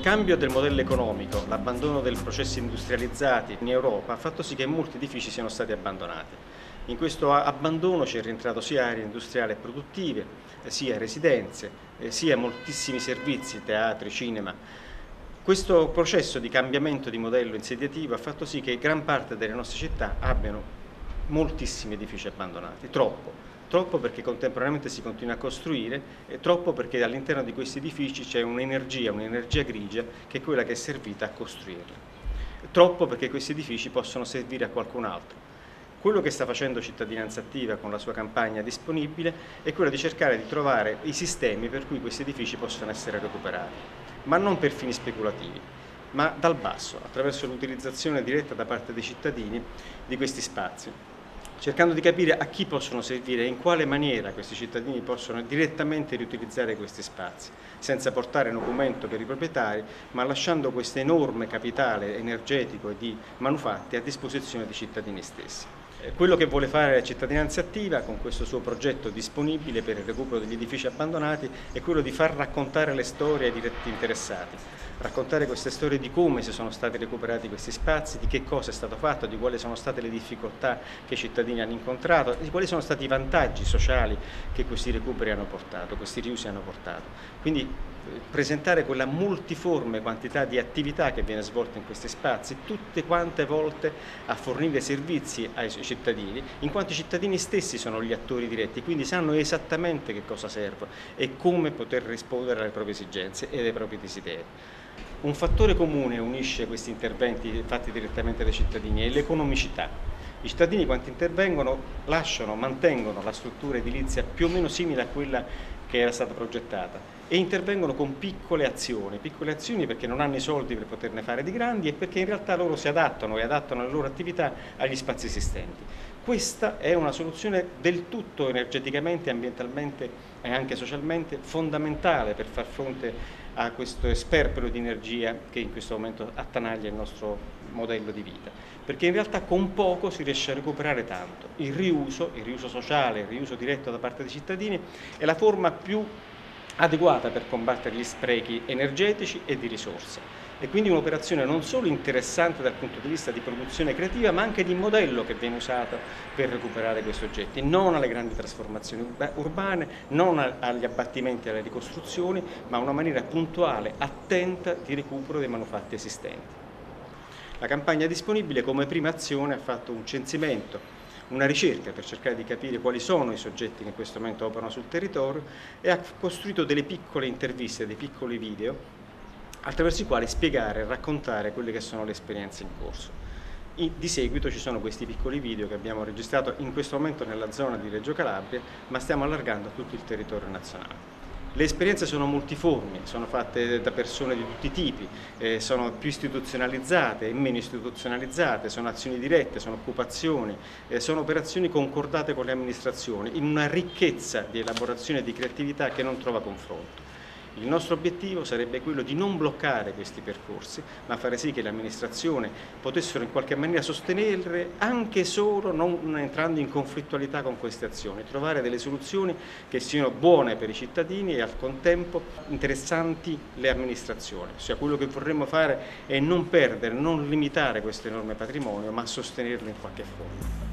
cambio del modello economico, l'abbandono dei processi industrializzati in Europa ha fatto sì che molti edifici siano stati abbandonati. In questo abbandono ci è rientrato sia aree industriali e produttive, sia residenze, sia moltissimi servizi, teatri, cinema. Questo processo di cambiamento di modello insediativo ha fatto sì che gran parte delle nostre città abbiano moltissimi edifici abbandonati, troppo troppo perché contemporaneamente si continua a costruire e troppo perché all'interno di questi edifici c'è un'energia, un'energia grigia che è quella che è servita a costruirli. Troppo perché questi edifici possono servire a qualcun altro. Quello che sta facendo Cittadinanza Attiva con la sua campagna disponibile è quello di cercare di trovare i sistemi per cui questi edifici possono essere recuperati, ma non per fini speculativi, ma dal basso, attraverso l'utilizzazione diretta da parte dei cittadini di questi spazi cercando di capire a chi possono servire e in quale maniera questi cittadini possono direttamente riutilizzare questi spazi, senza portare documento per i proprietari, ma lasciando questo enorme capitale energetico e di manufatti a disposizione dei cittadini stessi. Eh, quello che vuole fare la cittadinanza attiva con questo suo progetto disponibile per il recupero degli edifici abbandonati è quello di far raccontare le storie ai diretti interessati, raccontare queste storie di come si sono stati recuperati questi spazi, di che cosa è stato fatto, di quali sono state le difficoltà che i cittadini hanno incontrato, di quali sono stati i vantaggi sociali che questi recuperi hanno portato, questi riusi hanno portato. Quindi presentare quella multiforme quantità di attività che viene svolta in questi spazi, tutte quante volte a fornire servizi ai cittadini, in quanto i cittadini stessi sono gli attori diretti, quindi sanno esattamente che cosa serve e come poter rispondere alle proprie esigenze e ai propri desideri. Un fattore comune unisce questi interventi fatti direttamente dai cittadini è l'economicità. I cittadini quanti intervengono lasciano, mantengono la struttura edilizia più o meno simile a quella che era stata progettata e intervengono con piccole azioni, piccole azioni perché non hanno i soldi per poterne fare di grandi e perché in realtà loro si adattano e adattano le loro attività agli spazi esistenti. Questa è una soluzione del tutto energeticamente, ambientalmente e anche socialmente fondamentale per far fronte a questo sperpero di energia che in questo momento attanaglia il nostro modello di vita, perché in realtà con poco si riesce a recuperare tanto. Il riuso, il riuso sociale, il riuso diretto da parte dei cittadini è la forma più adeguata per combattere gli sprechi energetici e di risorse. E quindi un'operazione non solo interessante dal punto di vista di produzione creativa, ma anche di modello che viene usato per recuperare questi oggetti, non alle grandi trasformazioni urbane, non agli abbattimenti e alle ricostruzioni, ma una maniera puntuale, attenta di recupero dei manufatti esistenti. La campagna disponibile come prima azione ha fatto un censimento una ricerca per cercare di capire quali sono i soggetti che in questo momento operano sul territorio e ha costruito delle piccole interviste, dei piccoli video attraverso i quali spiegare e raccontare quelle che sono le esperienze in corso. Di seguito ci sono questi piccoli video che abbiamo registrato in questo momento nella zona di Reggio Calabria, ma stiamo allargando tutto il territorio nazionale. Le esperienze sono multiformi, sono fatte da persone di tutti i tipi, eh, sono più istituzionalizzate e meno istituzionalizzate, sono azioni dirette, sono occupazioni, eh, sono operazioni concordate con le amministrazioni, in una ricchezza di elaborazione e di creatività che non trova confronto. Il nostro obiettivo sarebbe quello di non bloccare questi percorsi, ma fare sì che le amministrazioni potessero in qualche maniera sostenerle anche solo non entrando in conflittualità con queste azioni, trovare delle soluzioni che siano buone per i cittadini e al contempo interessanti le amministrazioni. Ossia quello che vorremmo fare è non perdere, non limitare questo enorme patrimonio, ma sostenerlo in qualche forma.